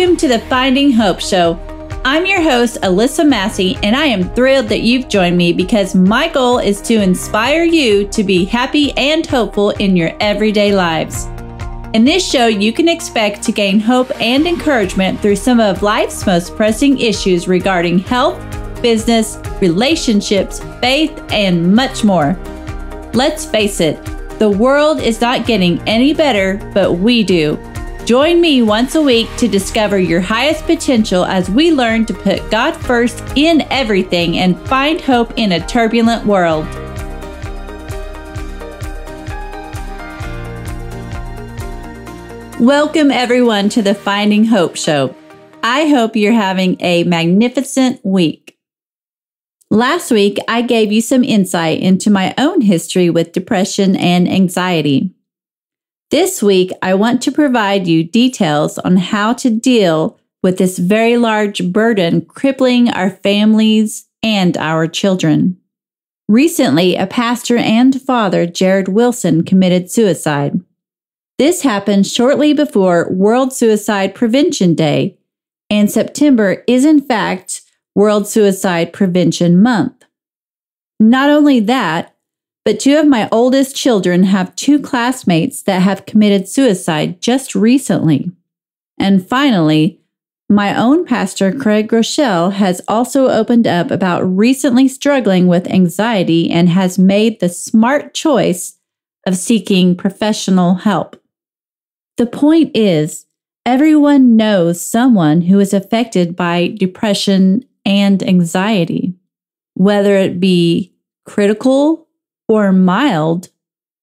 Welcome to the Finding Hope Show. I'm your host, Alisa Massey, and I am thrilled that you've joined me because my goal is to inspire you to be happy and hopeful in your everyday lives. In this show, you can expect to gain hope and encouragement through some of life's most pressing issues regarding health, business, relationships, faith, and much more. Let's face it, the world is not getting any better, but we do. Join me once a week to discover your highest potential as we learn to put God first in everything and find hope in a turbulent world. Welcome, everyone, to the Finding Hope Show. I hope you're having a magnificent week. Last week, I gave you some insight into my own history with depression and anxiety. This week, I want to provide you details on how to deal with this very large burden crippling our families and our children. Recently, a pastor and father, Jarrid Wilson, committed suicide. This happened shortly before World Suicide Prevention Day, and September is, in fact, World Suicide Prevention Month. Not only that, but two of my oldest children have two classmates that have committed suicide just recently. And finally, my own pastor, Craig Groeschel, has also opened up about recently struggling with anxiety and has made the smart choice of seeking professional help. The point is, everyone knows someone who is affected by depression and anxiety, whether it be critical or mild,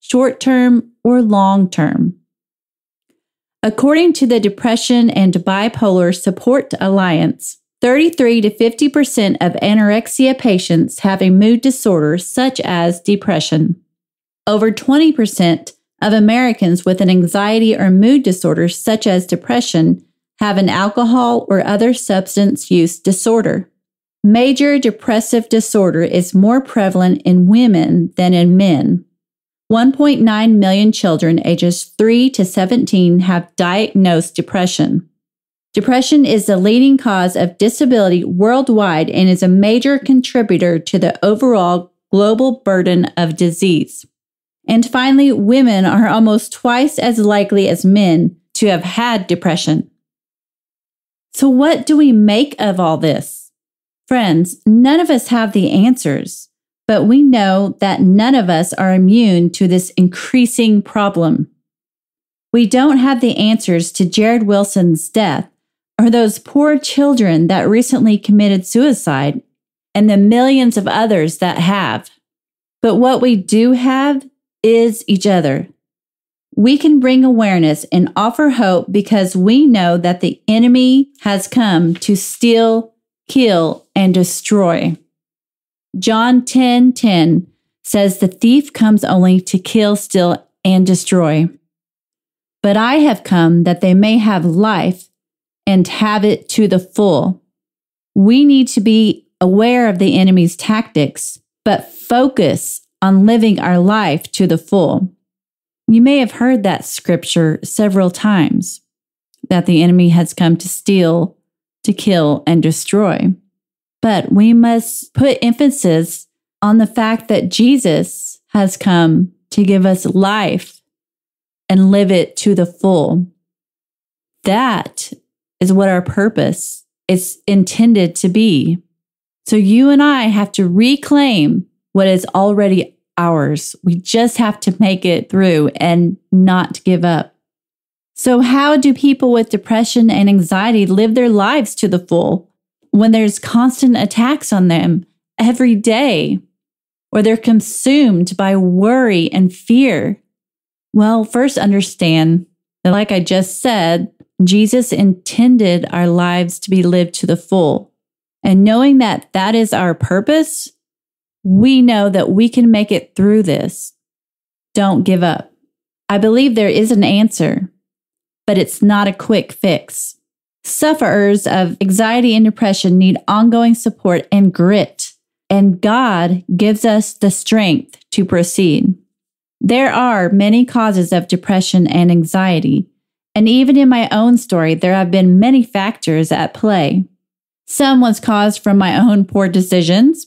short term or long term. According to the Depression and Bipolar Support Alliance, 33 to 50% of anorexia patients have a mood disorder such as depression. Over 20% of Americans with an anxiety or mood disorder such as depression have an alcohol or other substance use disorder. Major depressive disorder is more prevalent in women than in men. 1.9 million children ages 3 to 17 have diagnosed depression. Depression is the leading cause of disability worldwide and is a major contributor to the overall global burden of disease. And finally, women are almost twice as likely as men to have had depression. So, what do we make of all this? Friends, none of us have the answers, but we know that none of us are immune to this increasing problem. We don't have the answers to Jarrid Wilson's death or those poor children that recently committed suicide and the millions of others that have. But what we do have is each other. We can bring awareness and offer hope because we know that the enemy has come to steal, kill, and destroy. John 10 10 says, The thief comes only to kill, steal, and destroy. But I have come that they may have life and have it to the full. We need to be aware of the enemy's tactics, but focus on living our life to the full. You may have heard that scripture several times that the enemy has come to steal, to kill and destroy. But we must put emphasis on the fact that Jesus has come to give us life and live it to the full. That is what our purpose is intended to be. So you and I have to reclaim what is already ours. We just have to make it through and not give up. So, how do people with depression and anxiety live their lives to the full when there's constant attacks on them every day, or they're consumed by worry and fear? Well, first understand that, like I just said, Jesus intended our lives to be lived to the full. And knowing that that is our purpose, we know that we can make it through this. Don't give up. I believe there is an answer but it's not a quick fix. Sufferers of anxiety and depression need ongoing support and grit, and God gives us the strength to proceed. There are many causes of depression and anxiety, And even in my own story, there have been many factors at play. Some was caused from my own poor decisions.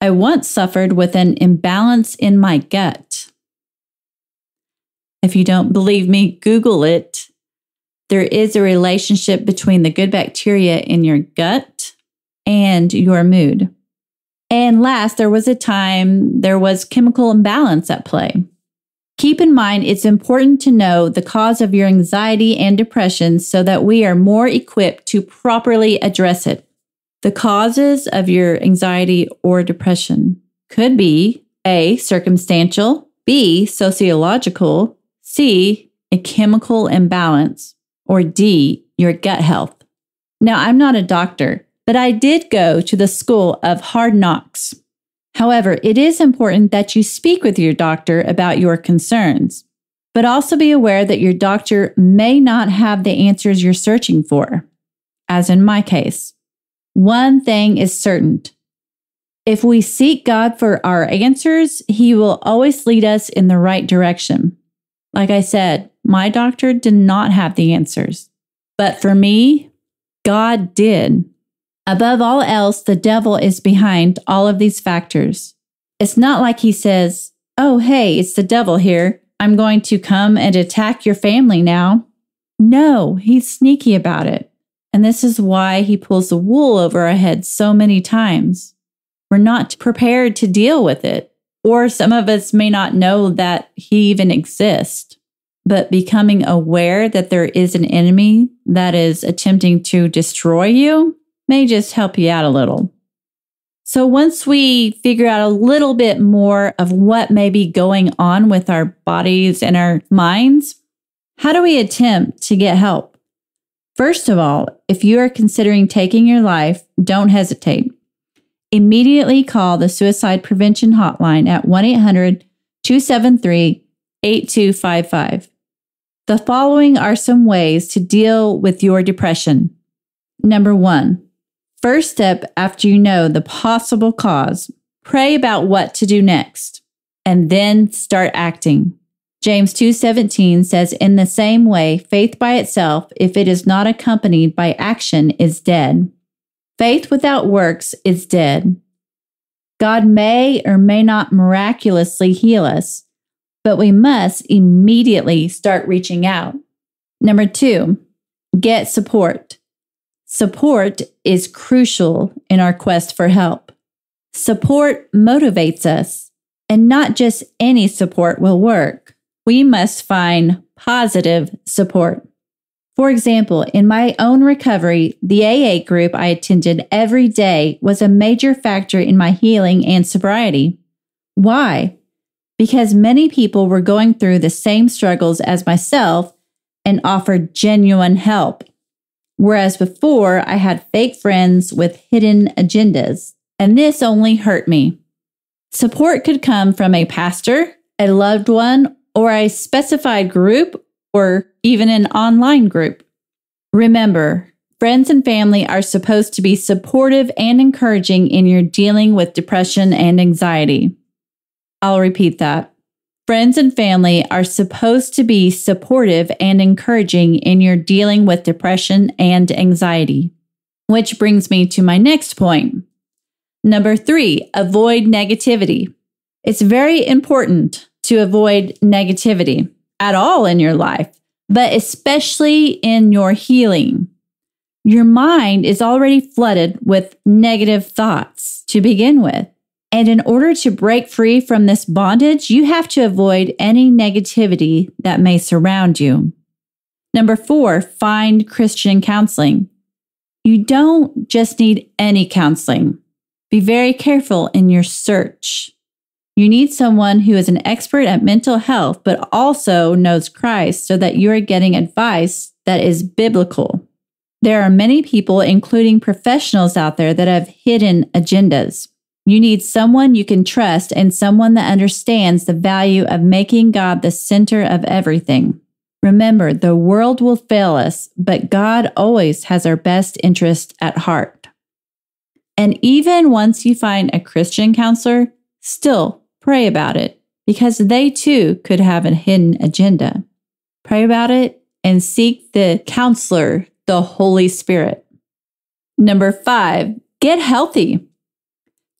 I once suffered with an imbalance in my gut. If you don't believe me, Google it. There is a relationship between the good bacteria in your gut and your mood. And last, there was a time there was chemical imbalance at play. Keep in mind, it's important to know the cause of your anxiety and depression so that we are more equipped to properly address it. The causes of your anxiety or depression could be A, circumstantial, B, sociological, C, a chemical imbalance, or D, your gut health. Now, I'm not a doctor, but I did go to the school of hard knocks. However, it is important that you speak with your doctor about your concerns, but also be aware that your doctor may not have the answers you're searching for, as in my case. One thing is certain if we seek God for our answers, He will always lead us in the right direction. Like I said, my doctor did not have the answers, but for me, God did. Above all else, the devil is behind all of these factors. It's not like he says, Oh, hey, it's the devil here. I'm going to come and attack your family now. No, he's sneaky about it. And this is why he pulls the wool over our heads so many times. We're not prepared to deal with it. Or some of us may not know that he even exists. But becoming aware that there is an enemy that is attempting to destroy you may just help you out a little. So, once we figure out a little bit more of what may be going on with our bodies and our minds, how do we attempt to get help? First of all, if you are considering taking your life, don't hesitate. Immediately call the Suicide Prevention Hotline at 1 800 273 8255. The following are some ways to deal with your depression. Number one, First step after you know the possible cause, pray about what to do next and then start acting. James 2:17 says in the same way faith by itself if it is not accompanied by action is dead. Faith without works is dead. God may or may not miraculously heal us, but we must immediately start reaching out. Number 2, get support. Support is crucial in our quest for help. Support motivates us, and not just any support will work. We must find positive support. For example, in my own recovery, the AA group I attended every day was a major factor in my healing and sobriety. Why? Because many people were going through the same struggles as myself and offered genuine help. Whereas before, I had fake friends with hidden agendas, and this only hurt me. Support could come from a pastor, a loved one, or a specified group, or even an online group. Remember, friends and family are supposed to be supportive and encouraging in your dealing with depression and anxiety. I'll repeat that. Friends and family are supposed to be supportive and encouraging in your dealing with depression and anxiety. Which brings me to my next point. Number three, avoid negativity. It's very important to avoid negativity at all in your life, but especially in your healing. Your mind is already flooded with negative thoughts to begin with. And in order to break free from this bondage, you have to avoid any negativity that may surround you. Number four, find Christian counseling. You don't just need any counseling. Be very careful in your search. You need someone who is an expert at mental health, but also knows Christ so that you are getting advice that is biblical. There are many people, including professionals out there, that have hidden agendas. You need someone you can trust and someone that understands the value of making God the center of everything. Remember, the world will fail us, but God always has our best interest at heart. And even once you find a Christian counselor, still pray about it because they too could have a hidden agenda. Pray about it and seek the counselor, the Holy Spirit. Number five, get healthy.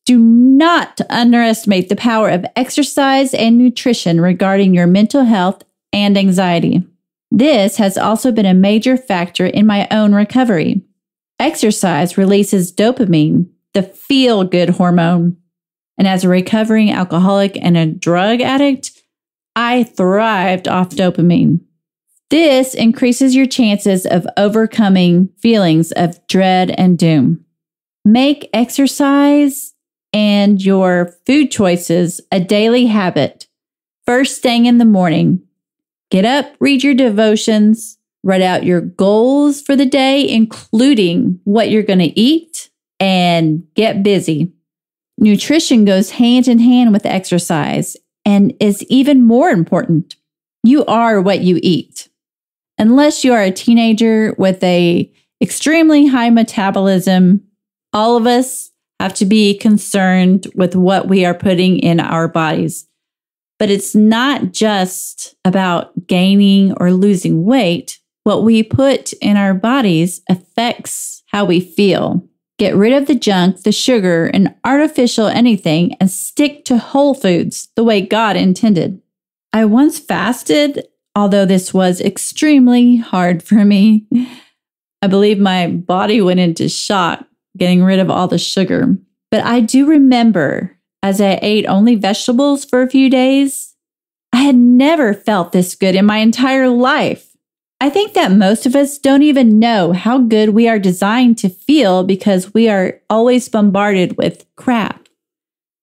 Do not underestimate the power of exercise and nutrition regarding your mental health and anxiety. This has also been a major factor in my own recovery. Exercise releases dopamine, the feel good hormone. And as a recovering alcoholic and a drug addict, I thrived off dopamine. This increases your chances of overcoming feelings of dread and doom. Make exercise and your food choices a daily habit. First thing in the morning, get up, read your devotions, write out your goals for the day, including what you're going to eat, and get busy. Nutrition goes hand in hand with exercise and is even more important. You are what you eat. Unless you are a teenager with a extremely high metabolism, all of us have to be concerned with what we are putting in our bodies. But it's not just about gaining or losing weight. What we put in our bodies affects how we feel. Get rid of the junk, the sugar, and artificial anything and stick to whole foods the way God intended. I once fasted, although this was extremely hard for me. I believe my body went into shock getting rid of all the sugar. But I do remember as I ate only vegetables for a few days, I had never felt this good in my entire life. I think that most of us don't even know how good we are designed to feel because we are always bombarded with crap.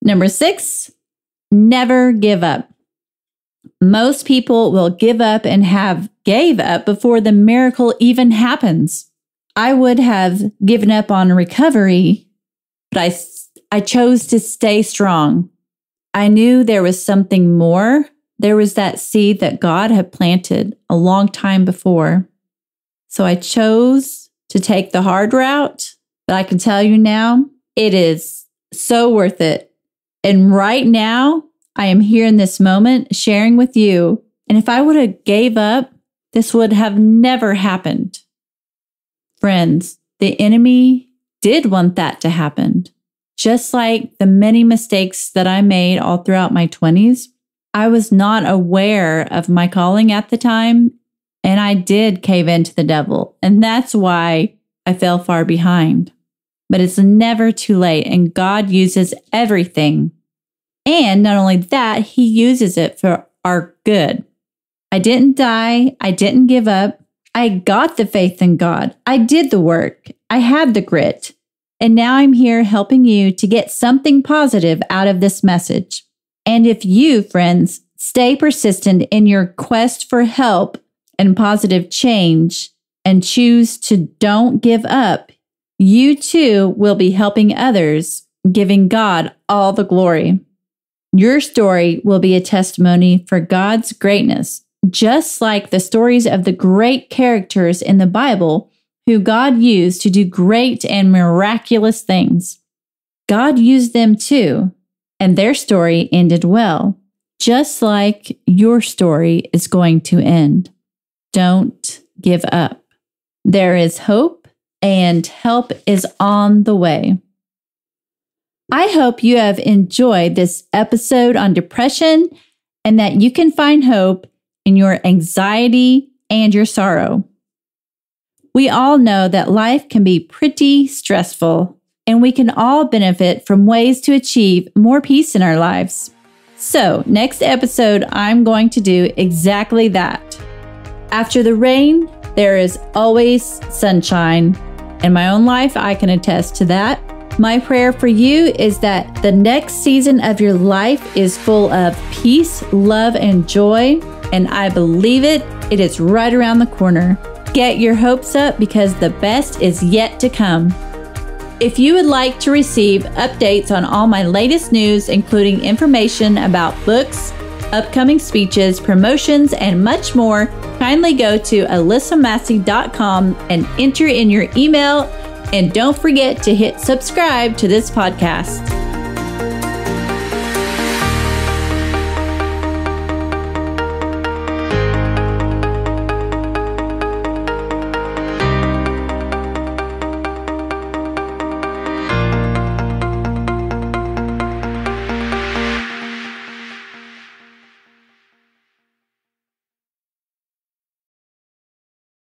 Number six, never give up. Most people will give up and have gave up before the miracle even happens. I would have given up on recovery, but I, I chose to stay strong. I knew there was something more. There was that seed that God had planted a long time before. So I chose to take the hard route, but I can tell you now, it is so worth it. And right now, I am here in this moment sharing with you. And if I would have gave up, this would have never happened. Friends, the enemy did want that to happen. Just like the many mistakes that I made all throughout my 20s, I was not aware of my calling at the time, and I did cave into the devil. And that's why I fell far behind. But it's never too late, and God uses everything. And not only that, He uses it for our good. I didn't die, I didn't give up, I got the faith in God. I did the work. I had the grit. And now I'm here helping you to get something positive out of this message. And if you, friends, stay persistent in your quest for help and positive change and choose to don't give up, you too will be helping others, giving God all the glory. Your story will be a testimony for God's greatness just like the stories of the great characters in the Bible who God used to do great and miraculous things. God used them too, and their story ended well, just like your story is going to end. Don't give up. There is hope, and help is on the way. I hope you have enjoyed this episode on depression and that you can find hope in your anxiety and your sorrow. We all know that life can be pretty stressful, and we can all benefit from ways to achieve more peace in our lives. So, next episode, I'm going to do exactly that. After the rain, there is always sunshine. In my own life, I can attest to that. My prayer for you is that the next season of your life is full of peace, love, and joy and I believe it, it is right around the corner. Get your hopes up because the best is yet to come. If you would like to receive updates on all my latest news, including information about books, upcoming speeches, promotions, and much more, kindly go to alisamassey.com and enter in your email. And don't forget to hit subscribe to this podcast.